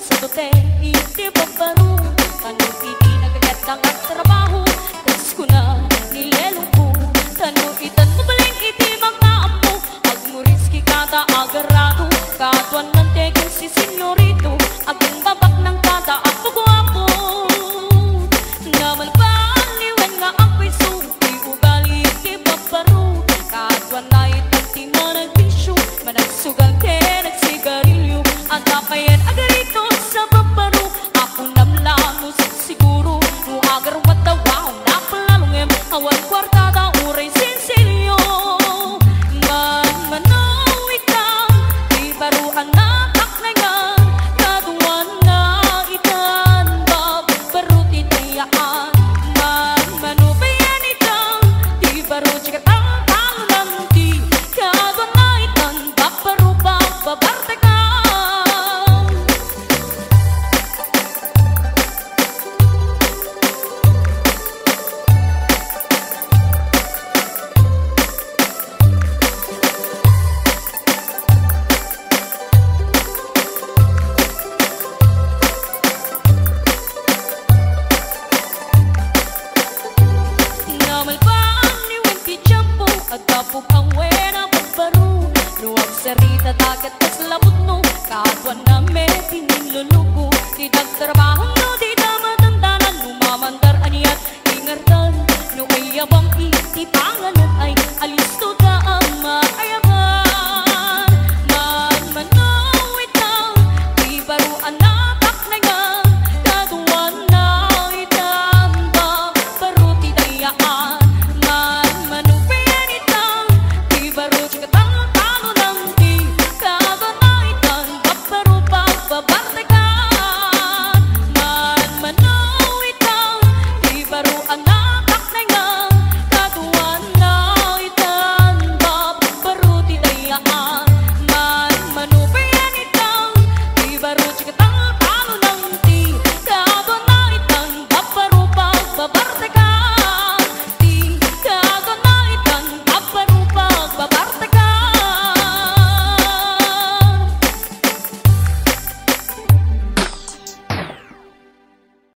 sa tote Iti babaru Tano iti nagagatang at trabaho. Tas ko na nilelong ko Tano itan mo baling iti mga amo Agmuriski kata agarado Katuan ng tekin si senyorito Aging babak suki Ugali iti babaru Katuan na itan ti managbisyo Managsugal Ang aburre y sin. Agapog ang wena pagbaro Luwag sarita tagat at labot no Kapwa namin pinilulugo Tidagtrabaho no di na. Matandanan Lumamandar aniyat ingartan. No ay abang itipangan